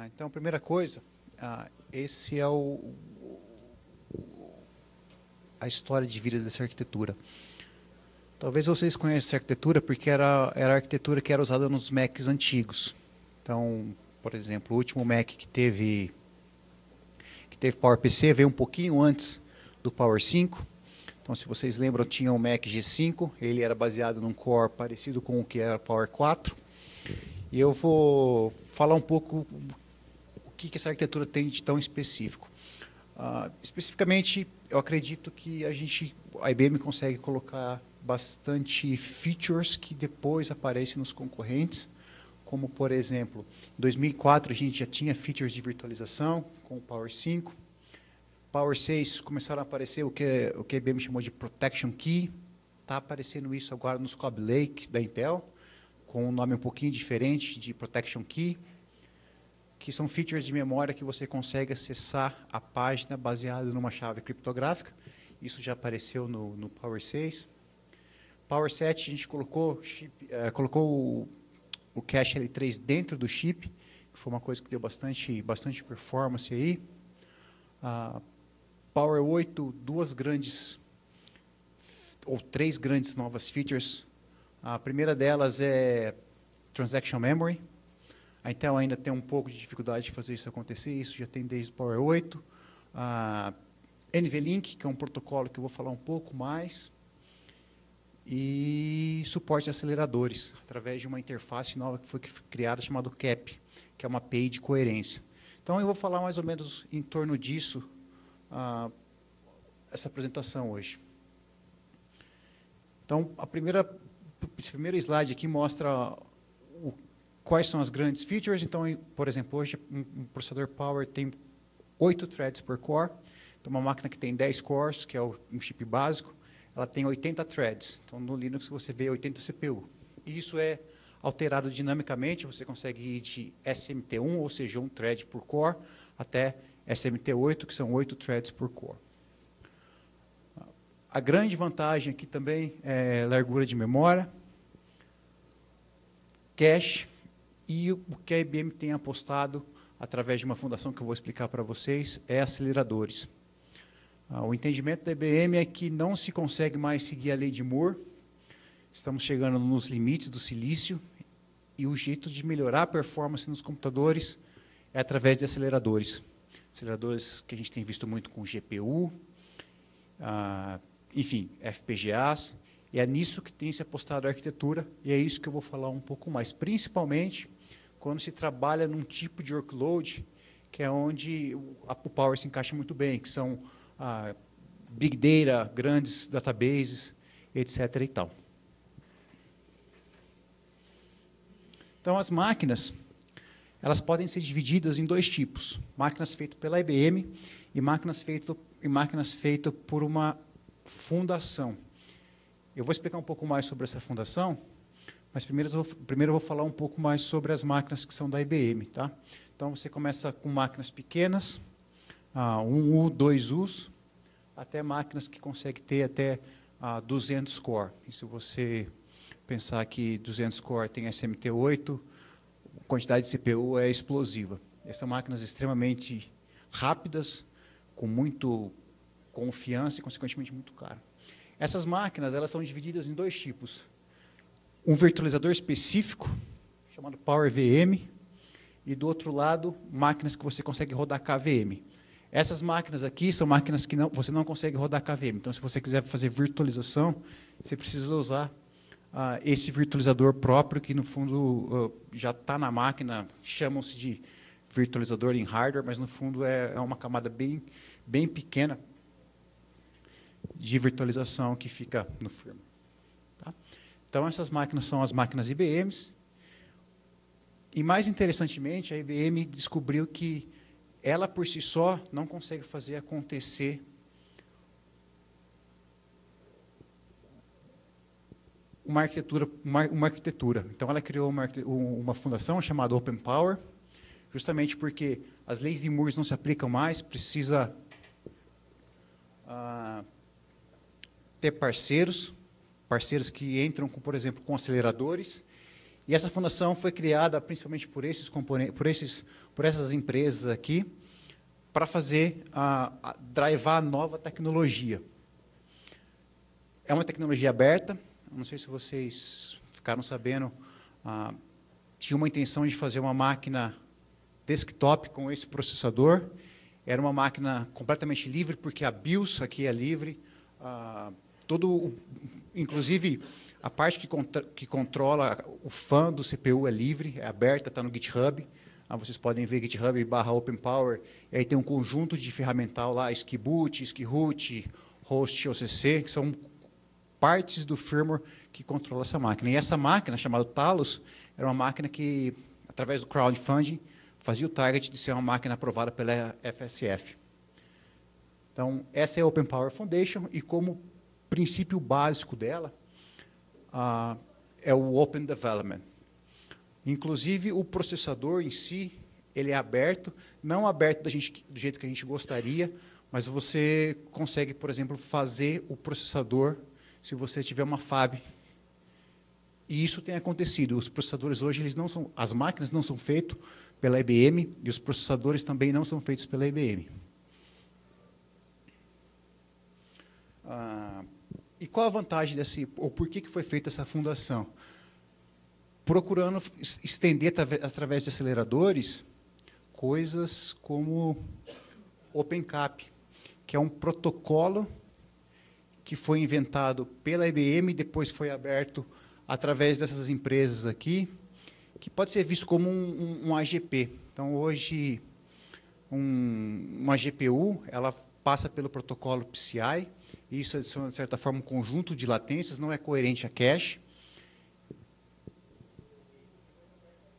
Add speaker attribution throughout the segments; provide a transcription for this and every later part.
Speaker 1: Ah, então, a primeira coisa, ah, esse é o, a história de vida dessa arquitetura. Talvez vocês conheçam essa arquitetura porque era, era a arquitetura que era usada nos Macs antigos. Então, por exemplo, o último Mac que teve que teve PowerPC veio um pouquinho antes do Power 5. Então, se vocês lembram, tinha o Mac G5, ele era baseado num core parecido com o que era o Power 4. E eu vou falar um pouco que, que essa arquitetura tem de tão específico. Uh, especificamente, eu acredito que a gente, a IBM consegue colocar bastante features que depois aparecem nos concorrentes, como por exemplo, em 2004 a gente já tinha features de virtualização com o Power 5, Power 6 começaram a aparecer o que o que a IBM chamou de Protection Key, está aparecendo isso agora nos Cobb Lake da Intel, com um nome um pouquinho diferente de Protection Key, que são features de memória que você consegue acessar a página baseada numa chave criptográfica. Isso já apareceu no, no Power 6. Power 7 a gente colocou, chip, uh, colocou o, o cache L3 dentro do chip, que foi uma coisa que deu bastante, bastante performance aí. Uh, Power 8, duas grandes, ou três grandes novas features. A primeira delas é Transaction Memory. A Intel ainda tem um pouco de dificuldade de fazer isso acontecer, isso já tem desde o Power 8. A NVLink, que é um protocolo que eu vou falar um pouco mais e suporte de aceleradores, através de uma interface nova que foi criada chamada CAP, que é uma API de coerência. Então, eu vou falar mais ou menos em torno disso, ah, essa apresentação hoje. Então, a primeira, esse primeiro slide aqui mostra quais são as grandes features. Então, por exemplo, hoje um, processador Power tem 8 threads por core. Então, uma máquina que tem 10 cores, que é um chip básico, ela tem 80 threads. Então, no Linux você vê 80 CPU. E isso é alterado dinamicamente, você consegue ir de SMT1, ou seja, um thread por core, até SMT8, que são 8 threads por core. A grande vantagem aqui também é largura de memória, cache e o que a IBM tem apostado através de uma fundação que eu vou explicar para vocês é aceleradores. Ah, o entendimento da IBM é que não se consegue mais seguir a lei de Moore. Estamos chegando nos limites do silício e o jeito de melhorar a performance nos computadores é através de aceleradores. Aceleradores que a gente tem visto muito com GPU, ah, enfim, FPGAs. E é nisso que tem se apostado a arquitetura e é isso que eu vou falar um pouco mais, principalmente quando se trabalha num tipo de workload que é onde o Power se encaixa muito bem, que são ah, big data, grandes databases, etc. E tal. Então, as máquinas, elas podem ser divididas em dois tipos: máquinas feitas pela IBM e máquinas feitas e máquinas feitas por uma fundação. Eu vou explicar um pouco mais sobre essa fundação, mas primeiro eu vou, primeiro eu vou falar um pouco mais sobre as máquinas que são da IBM, tá? Então você começa com máquinas pequenas, ah, um U, dois Us, até máquinas que conseguem ter até ah, 200 core. E se você pensar que 200 core tem SMT8, a quantidade de CPU é explosiva. Essas máquinas extremamente rápidas, com muito confiança e, consequentemente, muito caro. Essas máquinas elas são divididas em dois tipos. Um virtualizador específico, chamado Power VM, e do outro lado, máquinas que você consegue rodar KVM. Essas máquinas aqui são máquinas que não, você não consegue rodar KVM. Então, se você quiser fazer virtualização, você precisa usar ah, esse virtualizador próprio, que no fundo ah, já está na máquina, chamam-se de virtualizador em hardware, mas no fundo é, é uma camada bem, bem pequena de virtualização que fica no firmware. Então, essas máquinas são as máquinas IBMs. E, mais interessantemente, a IBM descobriu que ela por si só não consegue fazer acontecer uma arquitetura, uma, uma arquitetura. Então ela criou uma, uma, fundação chamada Open Power, justamente porque as leis de Moore não se aplicam mais, precisa ah, ter parceiros, parceiros que entram, com, por exemplo, com aceleradores, E essa fundação foi criada principalmente por esses componentes, por esses, por essas empresas aqui, para fazer a, a drivar nova tecnologia. É uma tecnologia aberta. Não sei se vocês ficaram sabendo. Ah, tinha uma intenção de fazer uma máquina desktop com esse processador. Era uma máquina completamente livre, porque a BIOS aqui é livre. Ah, todo, inclusive, a parte que, que controla o fã do CPU é livre, é aberta, está no GitHub. Ah, vocês podem ver GitHub barra OpenPower. E aí tem um conjunto de ferramental lá, Skiboot, Skiroot, Host OCC, que são partes do firmware que controla essa máquina. E essa máquina, chamada Talos, era uma máquina que, através do crowdfunding, fazia o target de ser uma máquina aprovada pela FSF. Então, essa é a Open Power Foundation, e como princípio básico dela uh, é o Open Development. Inclusive, o processador em si, ele é aberto, não aberto da gente, do jeito que a gente gostaria, mas você consegue, por exemplo, fazer o processador se você tiver uma FAB. E isso tem acontecido. Os processadores hoje, eles não são, as máquinas não são feitas pela IBM e os processadores também não são feitos pela IBM. Ah, e qual a vantagem desse, ou por que, que foi feita essa fundação? Procurando estender através de aceleradores coisas como OpenCap, que é um protocolo que foi inventado pela IBM depois foi aberto através dessas empresas aqui, que pode ser visto como um, um, um AGP. Então, hoje, um, uma GPU ela passa pelo protocolo PCI, isso adiciona, de certa forma, um conjunto de latências, não é coerente a cache.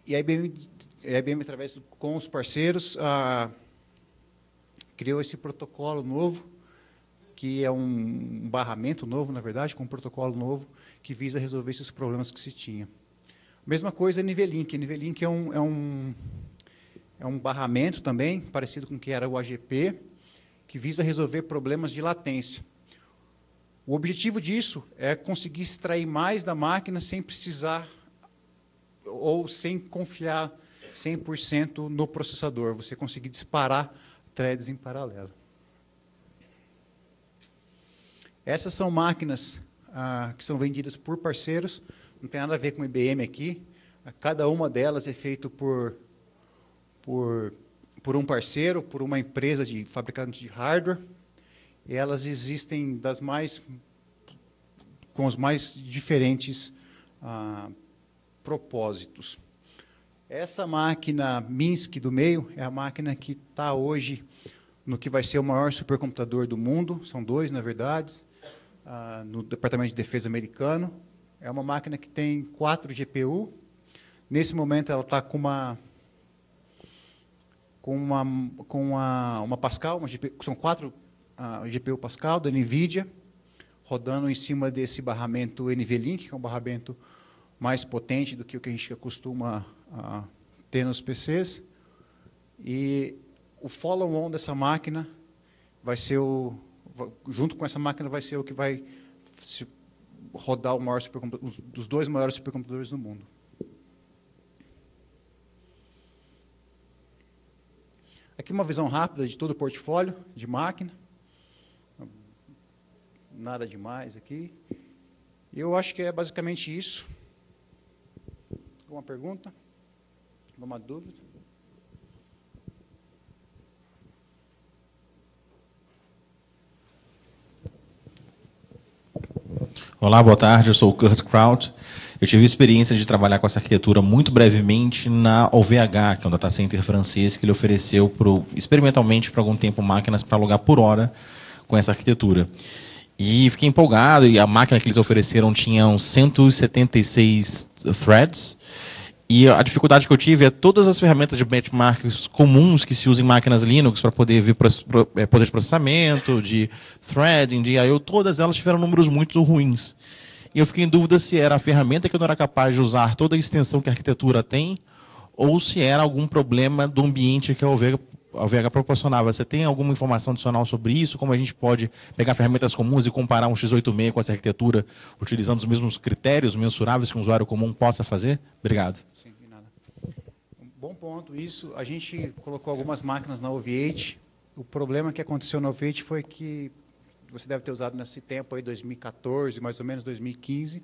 Speaker 1: E a IBM, a IBM através do, com os parceiros, ah, criou esse protocolo novo, que é um barramento novo, na verdade, com um protocolo novo, que visa resolver esses problemas que se tinha. Mesma coisa a Nivelink. Nivelink é um, é um, é um barramento também, parecido com o que era o AGP, que visa resolver problemas de latência. O objetivo disso é conseguir extrair mais da máquina sem precisar ou sem confiar 100% no processador, você conseguir disparar threads em paralelo. Essas são máquinas ah, que são vendidas por parceiros, não tem nada a ver com IBM aqui. Cada uma delas é feita por, por, por um parceiro, por uma empresa de fabricante de hardware. Elas existem das mais com os mais diferentes ah, propósitos. Essa máquina Minsk do meio é a máquina que está hoje no que vai ser o maior supercomputador do mundo, são dois, na verdade, ah, no Departamento de Defesa americano. É uma máquina que tem quatro GPU. Nesse momento, ela está com uma com uma com uma, uma Pascal, uma GPU, são quatro ah, GPU Pascal da Nvidia, rodando em cima desse barramento NVLink, que é um barramento mais potente do que o que a gente costuma ter nos PCs. E o follow-on dessa máquina vai ser o junto com essa máquina vai ser o que vai rodar o maior dos dois maiores supercomputadores do mundo. Aqui uma visão rápida de todo o portfólio de máquina. Nada demais aqui. Eu acho que é basicamente isso. Alguma pergunta? Alguma dúvida?
Speaker 2: Olá, boa tarde. Eu sou o Kurt Kraut. Eu tive a experiência de trabalhar com essa arquitetura muito brevemente na OVH, que é um data center francês que ele ofereceu pro, experimentalmente por algum tempo máquinas para alugar por hora com essa arquitetura. E fiquei empolgado, e a máquina que eles ofereceram tinha 176 threads, e a dificuldade que eu tive é todas as ferramentas de benchmarks comuns que se usam em máquinas Linux para poder ver é, poder de processamento, de threading, de I.O., todas elas tiveram números muito ruins. E eu fiquei em dúvida se era a ferramenta que eu não era capaz de usar toda a extensão que a arquitetura tem, ou se era algum problema do ambiente que a OVH a VH proporcionava. Você tem alguma informação adicional sobre isso? Como a gente pode pegar ferramentas comuns e comparar um x86 com essa arquitetura, utilizando os mesmos critérios mensuráveis que um usuário comum possa fazer? Obrigado. Sim, de nada.
Speaker 1: Um bom ponto. Isso, a gente colocou algumas máquinas na OV8. O problema que aconteceu na OV8 foi que você deve ter usado nesse tempo aí, 2014, mais ou menos 2015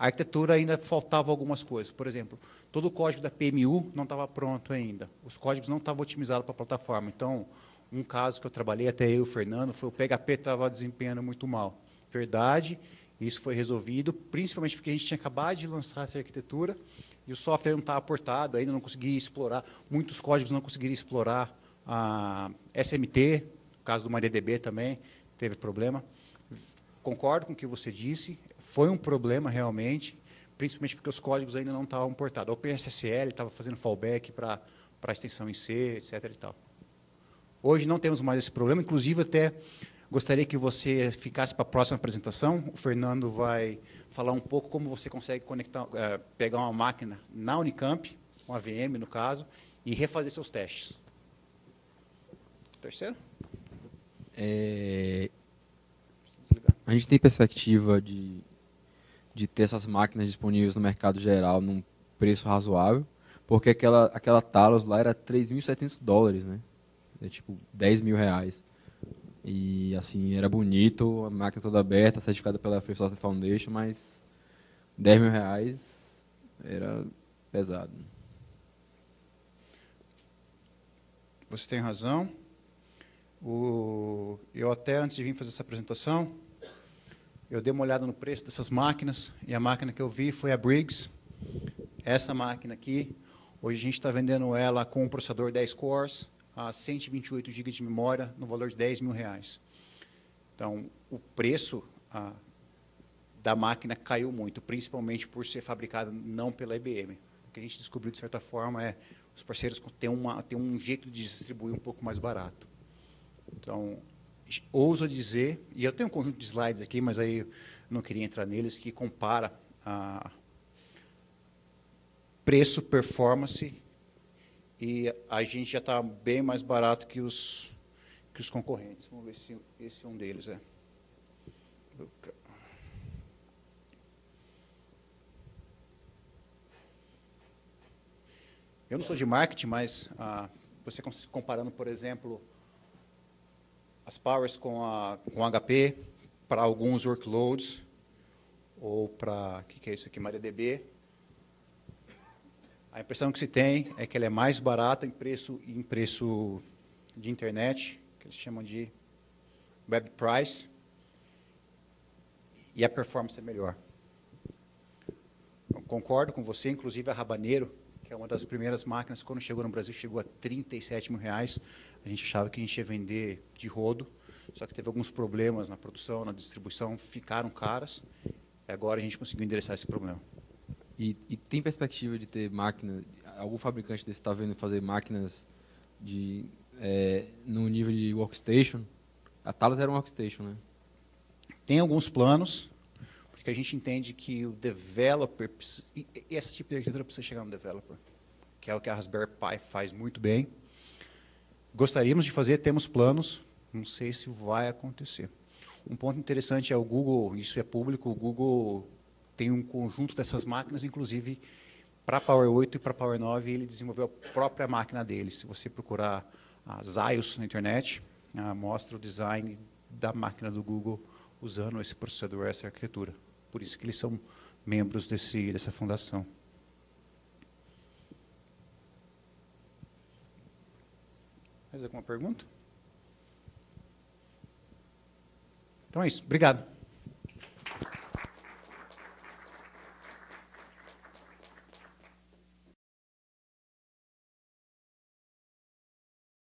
Speaker 1: a arquitetura ainda faltava algumas coisas. Por exemplo, todo o código da PMU não estava pronto ainda. Os códigos não estavam otimizados para a plataforma. Então, um caso que eu trabalhei, até eu e o Fernando, foi o PHP estava desempenhando muito mal. Verdade, isso foi resolvido, principalmente porque a gente tinha acabado de lançar essa arquitetura e o software não estava portado, ainda não conseguia explorar, muitos códigos não conseguiram explorar a SMT, no caso do MariaDB também, teve problema. Concordo com o que você disse, foi um problema realmente, principalmente porque os códigos ainda não estavam portados. O OpenSSL estava fazendo fallback para a extensão em C, etc. E tal. Hoje não temos mais esse problema, inclusive até gostaria que você ficasse para a próxima apresentação. O Fernando vai falar um pouco como você consegue conectar, é, pegar uma máquina na Unicamp, uma VM no caso, e refazer seus testes. Terceiro?
Speaker 3: É, a gente tem perspectiva de de ter essas máquinas disponíveis no mercado geral num preço razoável, porque aquela, aquela Talos lá era 3.700 dólares, né? É tipo 10 mil reais. E assim, era bonito, a máquina toda aberta, certificada pela Free Software Foundation, mas 10 mil reais era pesado.
Speaker 1: Você tem razão. O, eu até antes de vir fazer essa apresentação, eu dei uma olhada no preço dessas máquinas e a máquina que eu vi foi a Briggs. Essa máquina aqui, hoje a gente está vendendo ela com um processador 10 cores, a 128 GB de memória, no valor de 10 mil reais. Então, o preço a, da máquina caiu muito, principalmente por ser fabricada não pela IBM. O que a gente descobriu, de certa forma, é os parceiros têm, uma, têm um jeito de distribuir um pouco mais barato. Então, ouso dizer, e eu tenho um conjunto de slides aqui, mas aí não queria entrar neles, que compara preço, performance, e a gente já está bem mais barato que os, que os concorrentes. Vamos ver se esse é um deles. É. Eu não sou de marketing, mas ah, você comparando, por exemplo, as powers com, a, com HP para alguns workloads, ou para, o que, que é isso aqui, MariaDB. A impressão que se tem é que ela é mais barata em preço, em preço de internet, que eles chamam de web price, e a performance é melhor. Eu concordo com você, inclusive a Rabaneiro, que é uma das primeiras máquinas, quando chegou no Brasil, chegou a 37 mil reais. A gente achava que a gente ia vender de rodo, só que teve alguns problemas na produção, na distribuição, ficaram caras. E agora a gente conseguiu endereçar esse problema.
Speaker 3: E, e tem perspectiva de ter máquina, algum fabricante desse está vendo fazer máquinas de é, no nível de workstation? A Talos era um workstation, né?
Speaker 1: Tem alguns planos, porque a gente entende que o developer, esse tipo de arquitetura precisa chegar no developer, que é o que a Raspberry Pi faz muito bem. Gostaríamos de fazer, temos planos, não sei se vai acontecer. Um ponto interessante é o Google, isso é público, o Google tem um conjunto dessas máquinas, inclusive para Power 8 e para Power 9, ele desenvolveu a própria máquina dele. Se você procurar a Zios na internet, ah, mostra o design da máquina do Google usando esse processador, essa arquitetura. Por isso que eles são membros desse, dessa fundação. Mais alguma pergunta? Então é isso. Obrigado.